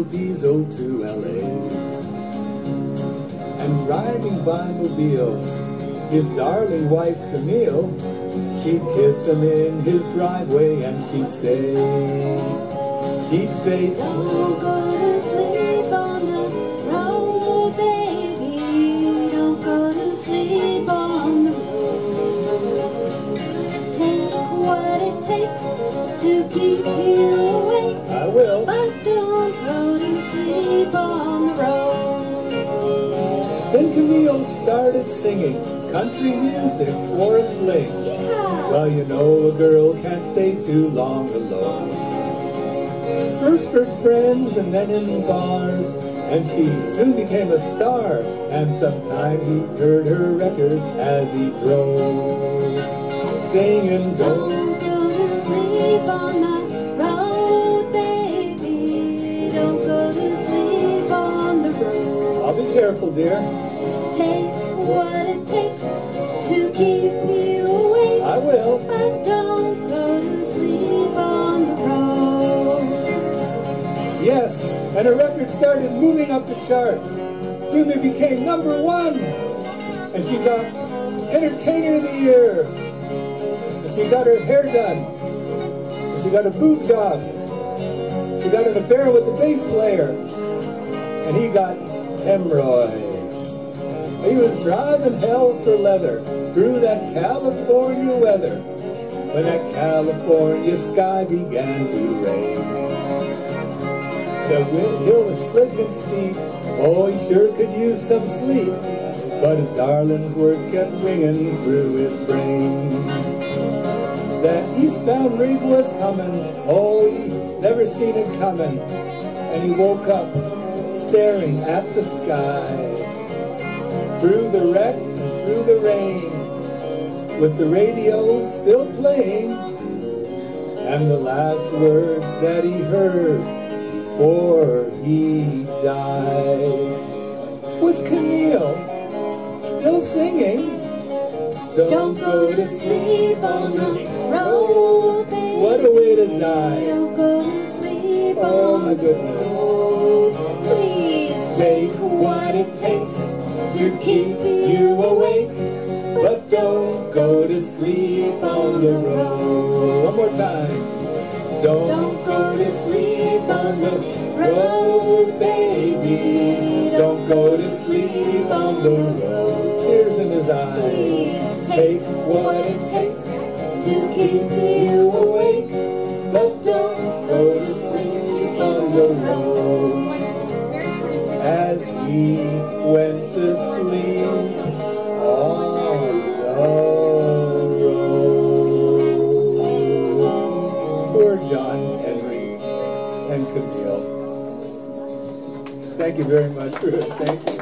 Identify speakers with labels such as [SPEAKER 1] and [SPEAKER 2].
[SPEAKER 1] diesel to L.A. And riding by Mobile, his darling wife Camille, she'd kiss him in his driveway and she'd say, she'd say,
[SPEAKER 2] Don't go to sleep on the road, baby. Don't go to sleep on the road. Take what it takes to keep you
[SPEAKER 1] Then Camille started singing country music for a fling.
[SPEAKER 2] Yeah.
[SPEAKER 1] Well, you know a girl can't stay too long alone. First for friends and then in bars, and she soon became a star. And sometime he heard her record as he drove, singing,
[SPEAKER 2] Don't
[SPEAKER 1] "Don't
[SPEAKER 2] go to sleep on the road, baby. Don't go to sleep on the road.
[SPEAKER 1] I'll be careful, dear.
[SPEAKER 2] Take what it takes to keep you awake,
[SPEAKER 1] I will."
[SPEAKER 2] but don't go to sleep on the road.
[SPEAKER 1] Yes, and her record started moving up the chart. Soon they became number one. And she got Entertainer of the Year. And she got her hair done. And she got a boob job. She got an affair with the bass player. And he got hemorrhoids. He was driving hell for leather through that California weather when that California sky began to rain. The wind hill was slick and steep. Oh, he sure could use some sleep. But his darling's words kept ringing through his brain. That eastbound rig was humming. Oh, he never seen it coming. And he woke up staring at the sky. Through the wreck and through the rain. With the radio still playing. And the last words that he heard before he died was Camille still singing.
[SPEAKER 2] Don't go to sleep on the road.
[SPEAKER 1] What a way to die.
[SPEAKER 2] Don't go to sleep
[SPEAKER 1] Oh
[SPEAKER 2] on
[SPEAKER 1] my goodness. To keep you awake, but don't go to sleep on the road. One more time. Don't,
[SPEAKER 2] Don't go to sleep
[SPEAKER 1] on the road, baby. Don't go to sleep on the road. Tears in his eyes.
[SPEAKER 2] Please
[SPEAKER 1] Take what it takes
[SPEAKER 2] to
[SPEAKER 1] keep you awake, but don't Oh, Henry and Camille. Thank you very much, Ruth. Thank you.